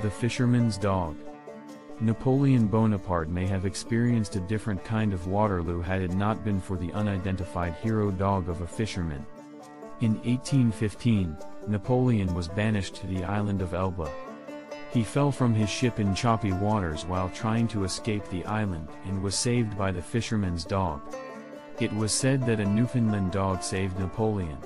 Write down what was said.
The Fisherman's Dog Napoleon Bonaparte may have experienced a different kind of Waterloo had it not been for the unidentified hero dog of a fisherman. In 1815, Napoleon was banished to the island of Elba. He fell from his ship in choppy waters while trying to escape the island and was saved by the fisherman's dog. It was said that a Newfoundland dog saved Napoleon.